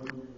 Amen.